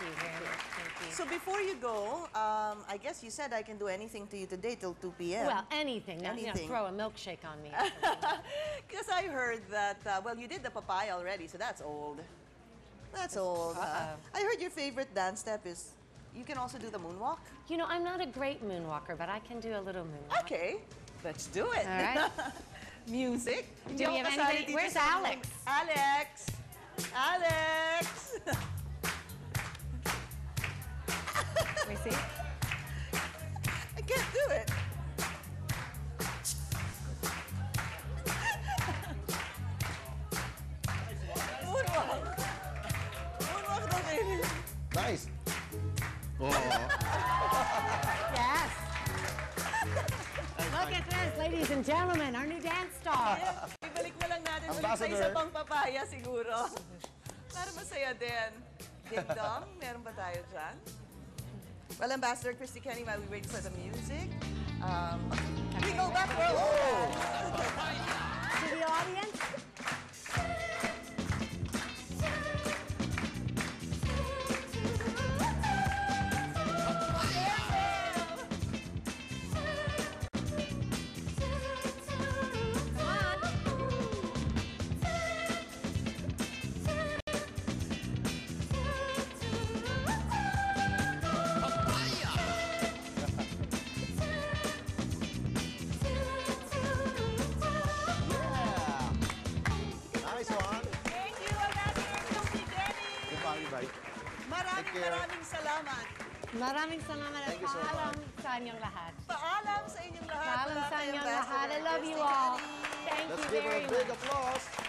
you very much. Thank you. So before you go, um, I guess you said I can do anything to you today till 2 p.m. well, anything. Now, you know, Anything. throw a milkshake on me. Because I heard that, uh, well, you did the papaya already, so that's old. That's old. Uh-oh. I heard your favorite dance step is you can also do the moonwalk. you know, I'm not a great moonwalker, but I can do a little moonwalk. Okay, let's do it. All right. Music. Do we have anybody- Where's Alex? Alex. Alex. Nice. Oh, Yes. Look at this, ladies and gentlemen, our new dance star. Ibalik mo lang natin ulit sa Ambassador. isa pang papaya siguro. Para masaya din. Ding dong, meron ba tayo dyan? Well, Ambassador Christy Kenny, while we wait for the music, um, we go Bye. Maraming maraming salamat. Maraming salamat at Thank you so paalam sa inyong lahat. Paalam sa inyong lahat. Paalam sa inyong lahat. I love you all. Thank Let's you give her very a big much. applause. You, guys.